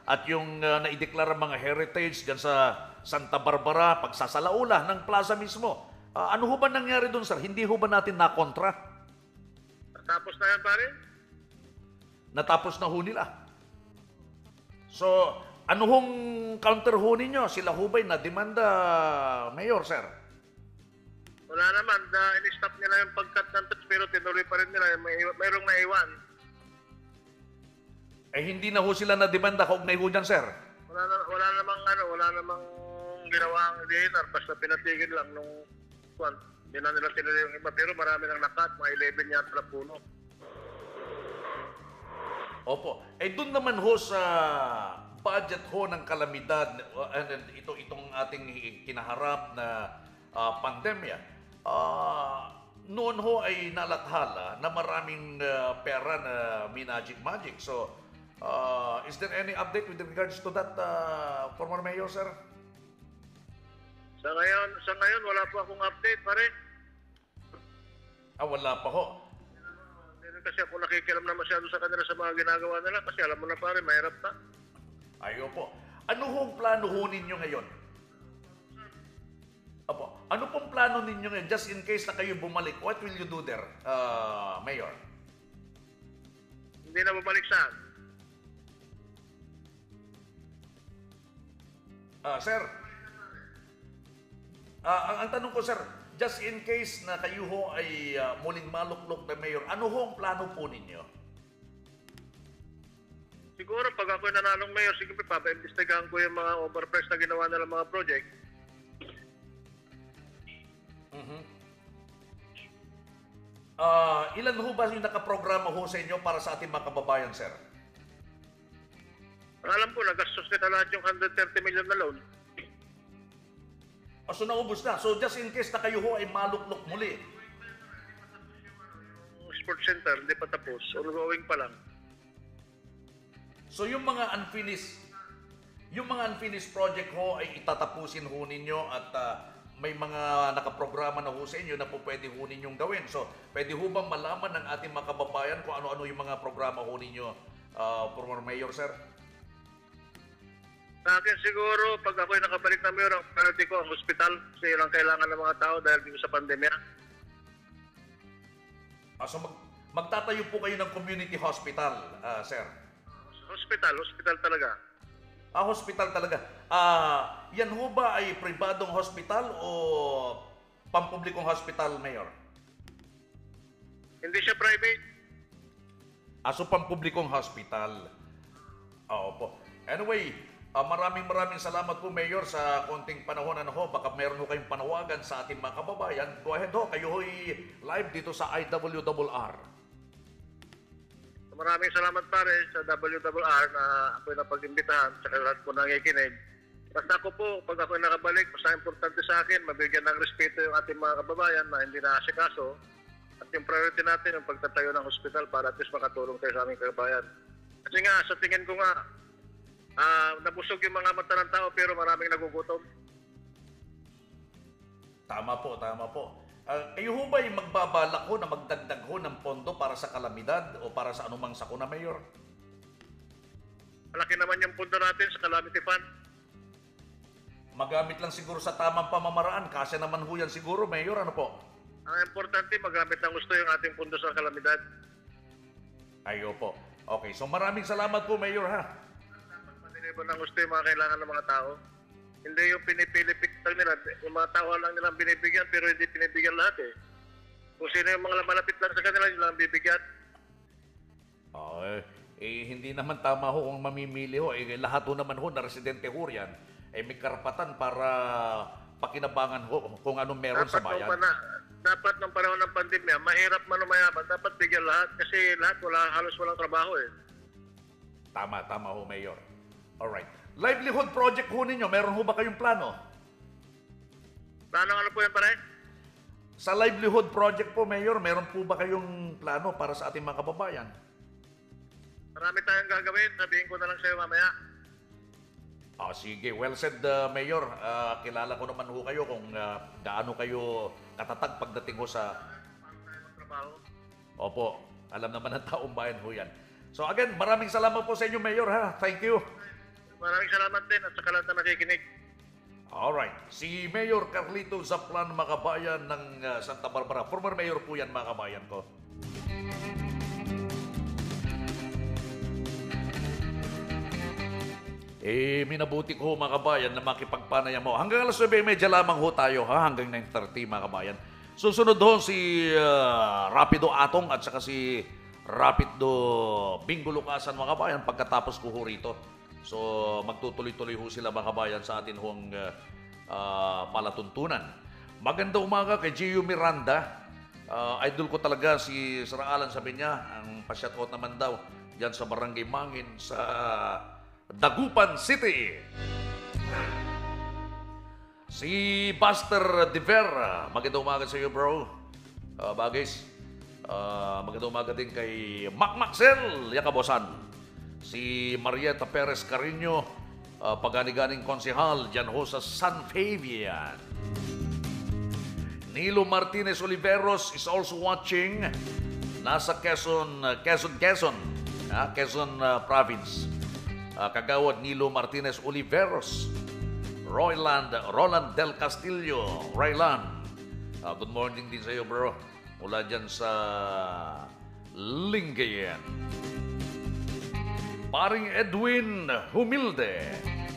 at yung uh, naideklara mga heritage dyan sa Santa Barbara, pagsasalaula ng plaza mismo? Ah, ano ho ba nangyari doon, sir? Hindi ho ba natin nakontra? Tapos na yan, pare? Natapos na ho nila. So, ano hong counter ho ninyo? Sila ho ba'y na-demanda, Mayor, sir? Wala naman. Da, in-stop nila yung pagkat ng touch pero tinuloy pa rin nila. May, mayroong naiwan. Eh, hindi na ho sila na-demanda kaugnay ho dyan, sir. Wala, na, wala namang ano, wala namang ginawang dinner. Basta pinatigil lang nung kwan. Hindi na nila tinuloy yung iba. Pero marami nang nakat. Mga 11 yata na puno. Opo. Eh doon naman ho sa budget ho ng kalamidad uh, and, and ito itong ating kinaharap na ah, pandemya. ah, noon ho ay nalathala na maraming ah, pera na minagic magic. So, ah, is there any update with regards to that, ah, former mayor, sir? Sa ngayon, sa ngayon wala pa akong update, pare. Ah, wala pa ho. Hindi kasi ako nakikialam na masyado sa kanila sa mga ginagawa nila. Kasi alam mo na, pare, mahirap na. Ayo po. Ano hong plano ho ninyo ngayon? Apo, ano pong plano ninyo ngayon just in case na kayo bumalik? What will you do there, uh, Mayor? Hindi na babalik saan. Ah, sir. Ah, ang, ang tanong ko, sir, just in case na kayo ho ay ah, muling maluklok na mayor, ano ho ang plano po ninyo? Siguro pag ako nanalong mayor, sige pa, papaimbestigahan ko yung mga overpriced na ginawa nila mga project. Ah, ilan ho ba yung nakaprograma ho sa inyo para sa ating mga kababayan, sir? Ang alam ko, nagastos nila lahat yung 130 million na loan. O, so naubos na. So just in case na kayo ho ay maluklok muli, Yung sports center, hindi pa tapos. Ongoing pa lang. So yung mga unfinished yung mga unfinished project ho ay itatapusin ho ninyo at ah, may mga nakaprograma na ho sa inyo na po pwede ho ninyong gawin. So, pwede ho bang malaman ng ating mga kababayan kung ano-ano yung mga programa ho ninyo, uh, former mayor, sir? Sa akin siguro, pag ako'y nakabalik na mayor, ang priority ko ang hospital kasi yun ang kailangan ng mga tao dahil dito sa pandemya. Ah, so, mag, magtatayo po kayo ng community hospital, ah, sir? Hospital, hospital talaga. Ah, hospital talaga. Ah, yan ho ba ay pribadong hospital o pampublikong hospital, Mayor? Hindi siya private. Ah, so pampublikong hospital. Oo po. Anyway, ah, maraming maraming salamat po, Mayor, sa konting panahon na ho. Baka meron ho kayong panawagan sa ating mga kababayan. Go ahead ho, kayo ho'y live dito sa IWRR. Maraming salamat pare sa WRR na ako'y napag-imbitahan sa lahat po nangikinig. Basta ako po, pag ako'y nakabalik, basta importante sa akin, mabigyan ng respeto yung ating mga kababayan na hindi naasikaso. At yung priority natin, yung pagtatayo ng hospital para at least makatulong tayo sa aming kababayan. Kasi nga, sa tingin ko nga, ah, nabusog yung mga mata ng tao pero maraming nagugutom. Tama po, tama po. Ah, kayo ho ba yung magbabalak ho na magdagdag ho ng pondo para sa kalamidad o para sa anumang sakuna, Mayor? Malaki naman yung punto natin sa Calamity Fund. Magamit lang siguro sa tamang pamamaraan. Kasi naman ho yan siguro, Mayor. Ano po? Ang importante, magamit ng gusto yung ating pundo sa kalamidad. Ayo po. Okay, so maraming salamat po, Mayor, ha? Manilibo ng gusto yung mga kailangan ng mga tao. Hindi yung pinipilipit lang nila. Yung mga tao lang nilang binibigyan pero hindi pinibigyan lahat eh. Kung sino yung mga malapit lang sa kanila, yun lang bibigyan. Okay. Eh, hindi naman tama ho kung mamimili ho. Eh, lahat ho naman ho na residente ho yan, eh may karapatan para pakinabangan ho kung anong meron sa Dapat nung, bayan. pana, dapat nung panahon ng pandemya, mahirap man o mayaman, dapat bigyan lahat kasi lahat wala, halos walang trabaho eh. Tama, tama ho, Mayor. Alright. Livelihood project ho ninyo, meron ho ba kayong plano? Plano ano po yan pare? Sa livelihood project po, Mayor, meron po ba kayong plano para sa ating mga kababayan? Marami tayong gagawin, sabihin ko na lang sa'yo mamaya. Ah, sige. Well said, uh, Mayor. Ah, kilala ko naman ho kayo kung ah, gaano kayo katatag pagdating ho sa... Opo, alam naman ng taong bayan ho yan. So again, maraming salamat po sa inyo, Mayor, ha? Thank you. Maraming salamat din at sa lahat na nakikinig. Alright, si Mayor Carlito Zaplan, mga kabayan ng ah, Santa Barbara. Former Mayor po yan, mga kabayan ko. Eh, minabuti ko mga kabayan na makipagpanayam mo. Hanggang alas 9.30 lamang ho tayo ha, hanggang 9.30 mga kabayan. Susunod ho si ah, Rapido Atong at saka si Rapido Bingo Lukasan mga kabayan pagkatapos ko ho rito. So magtutuloy-tuloy ho sila mga kabayan sa atin hong ah, ah, palatuntunan. Maganda umaga kay Gio Miranda. Ah, idol ko talaga si Sir Alan sabi niya, ang pa-shoutout naman daw diyan sa Barangay Mangin sa Dagupan City. Si Buster De Vera, magandang umaga sa iyo bro. Uh, bagis. Uh, magandang umaga din kay Mac Maxel, Yakabosan. Si Marieta Perez Carino, uh, paganiganing konsehal dyan ho sa San Fabian. Nilo Martinez Oliveros is also watching. Nasa Quezon, uh, Quezon, Quezon, ah, Quezon uh, Province. Uh, Kagawad Nilo Martinez Oliveros. Royland, Roland Del Castillo, Royland. Uh, good morning din sa iyo, bro. Mula dyan sa Lingayen. Paring Edwin Humilde.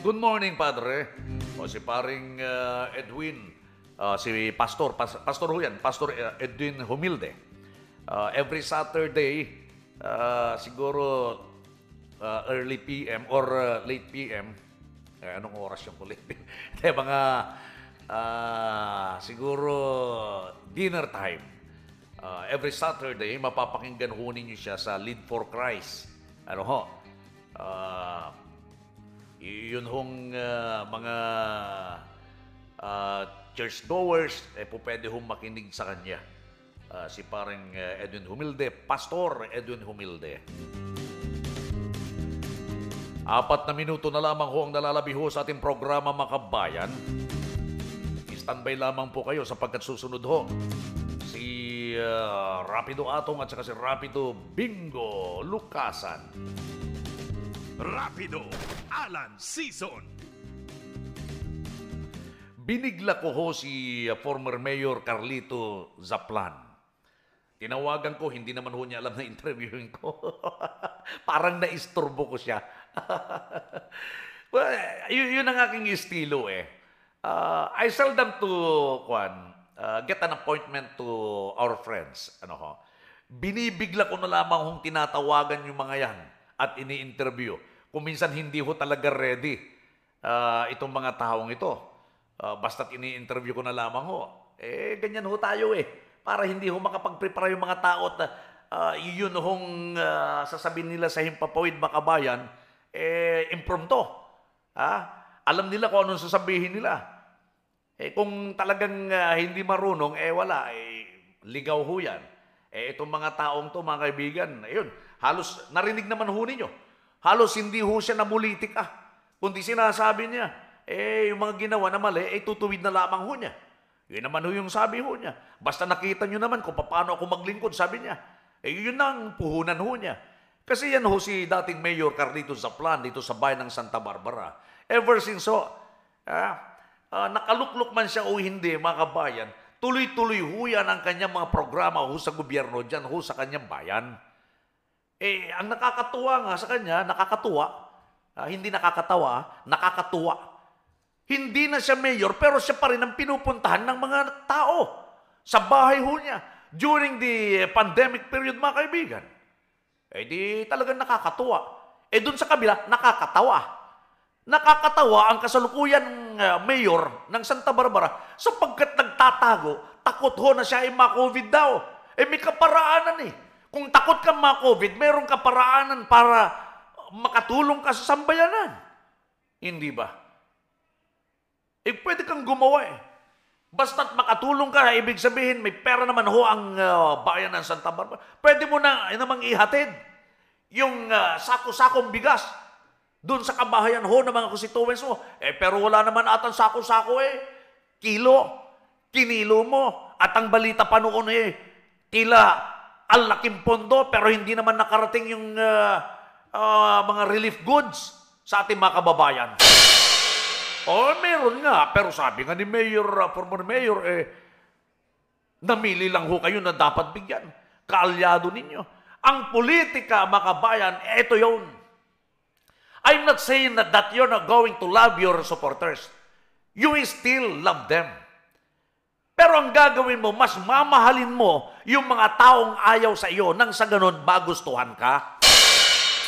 Good morning, Padre. O si paring uh, Edwin, uh, si Pastor, pas, Pastor ho yan, Pastor uh, Edwin Humilde. Uh, every Saturday, uh, siguro uh, early PM or uh, late PM, eh, anong oras yung ulit? Hindi, mga ah, siguro dinner time. Ah, every Saturday, mapapakinggan ho ninyo siya sa Lead for Christ. Ano ho? Ah, y- yun hong ah, mga ah, churchgoers, eh po pwede hong makinig sa kanya. Ah, si parang ah, Edwin Humilde, Pastor Edwin Humilde. Apat na minuto na lamang ho ang nalalabi ho sa ating programa Makabayan. standby lamang po kayo sapagkat susunod ho. Si ah, Rapido Atong at saka si Rapido Bingo Lukasan. Rapido, Alan Season. Binigla ko ho si uh, former Mayor Carlito Zaplan. Tinawagan ko, hindi naman ho niya alam na interviewin ko. Parang naisturbo ko siya. well, yun, yun ang aking estilo eh. Uh, I seldom to, kwan, uh, get an appointment to our friends. Ano ho? Binibigla ko na lamang kung tinatawagan yung mga yan at ini-interview. Kung minsan hindi ho talaga ready uh, itong mga taong ito. Uh, basta't ini-interview ko na lamang ho. Eh, ganyan ho tayo eh. Para hindi ho makapag-prepare yung mga tao at uh, yun hong uh, sasabihin nila sa Himpapawid Makabayan, eh, impromptu. Ha? Alam nila kung anong sasabihin nila. Eh, kung talagang uh, hindi marunong, eh wala. Eh, ligaw ho yan. Eh, itong mga taong to, mga kaibigan, ayun, halos narinig naman ho ninyo. Halos hindi ho siya namulitik ah. Kundi sinasabi niya, eh, yung mga ginawa na mali, eh, tutuwid na lamang ho niya. Yun naman ho yung sabi ho niya. Basta nakita nyo naman kung paano ako maglingkod, sabi niya. Eh, yun ang puhunan ho niya. Kasi yan ho si dating Mayor Carlito Zaplan dito sa bayan ng Santa Barbara. Ever since ho, ah, ah, nakalukluk man siya o hindi, mga kabayan, tuloy-tuloy ho yan ang kanyang mga programa ho sa gobyerno dyan ho sa kanyang bayan. Eh, ang nakakatuwa nga sa kanya, nakakatuwa, ah, hindi nakakatawa, nakakatuwa. Hindi na siya mayor, pero siya pa rin ang pinupuntahan ng mga tao sa bahay ho niya during the pandemic period, mga kaibigan. Eh di talagang nakakatuwa. Eh dun sa kabila, nakakatawa. Nakakatawa ang kasalukuyan uh, mayor ng Santa Barbara sapagkat nagtatago, takot ho na siya ay ma-COVID daw. Eh may kaparaanan eh. Kung takot ka ma-COVID, mayroong kaparaanan para makatulong ka sa sambayanan. Hindi ba? Eh, pwede kang gumawa eh. Basta't makatulong ka, ibig sabihin, may pera naman ho ang uh, bayan ng Santa Barbara. Pwede mo na eh, namang ihatid yung uh, sako-sakong bigas doon sa kabahayan ho ng mga constituents mo. Eh, pero wala naman atang sako-sako eh. Kilo, kinilo mo. At ang balita pa noon eh, tila ang laking pondo pero hindi naman nakarating yung uh, uh, mga relief goods sa ating mga kababayan. Oh, meron nga. Pero sabi nga ni Mayor, uh, former Mayor, eh, namili lang ho kayo na dapat bigyan. Kaalyado ninyo. Ang politika, mga kabayan, eto yun. I'm not saying that, that you're not going to love your supporters. You will still love them. Pero ang gagawin mo, mas mamahalin mo yung mga taong ayaw sa iyo nang sa ganun magustuhan ka.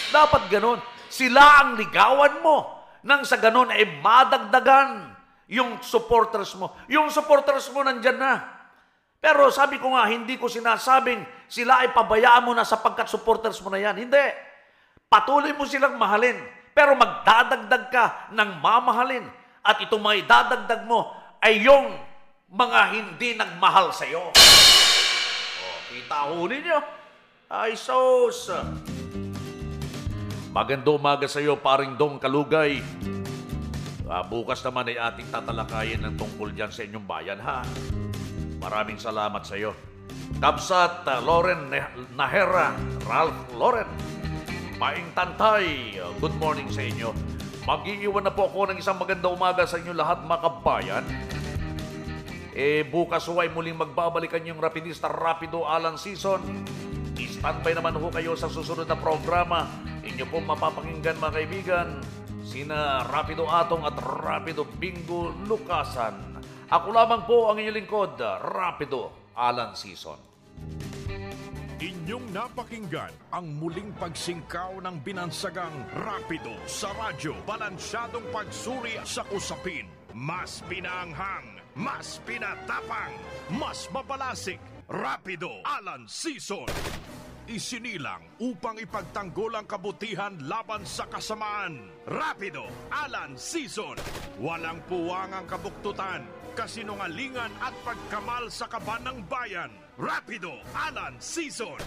Dapat ganun. Sila ang ligawan mo nang sa ganun ay madagdagan yung supporters mo. Yung supporters mo nandyan na. Pero sabi ko nga, hindi ko sinasabing sila ay pabayaan mo na sapagkat supporters mo na yan. Hindi. Patuloy mo silang mahalin. Pero magdadagdag ka ng mamahalin. At itong mga idadagdag mo ay yung mga hindi nagmahal sa iyo. Oh, kita ho ninyo. Ay, sos. Maganda umaga sa iyo, paring Dong Kalugay. Ah, bukas naman ay ating tatalakayin ng tungkol dyan sa inyong bayan, ha? Maraming salamat sa iyo. Kabsat, uh, Loren Nahera, Ralph Loren, Paing Tantay, uh, good morning sa inyo. Mag-iiwan na po ako ng isang maganda umaga sa inyo lahat, mga kabayan. Eh, bukas ay muling magbabalikan yung Rapidista Rapido Alan Season. I-standby naman ho kayo sa susunod na programa. Inyo pong mapapakinggan mga kaibigan, sina Rapido Atong at Rapido Bingo Lukasan. Ako lamang po ang inyong lingkod, Rapido Alan Season. Inyong napakinggan ang muling pagsingkaw ng binansagang Rapido sa radyo. Balansyadong pagsuri sa usapin. Mas pinaanghang, mas pinatapang, mas mapalasik. Rapido Alan Season. Isinilang upang ipagtanggol ang kabutihan laban sa kasamaan. Rapido Alan Season. Walang puwang ang kabuktutan, kasinungalingan at pagkamal sa kaban ng bayan. Rapido Alan Season.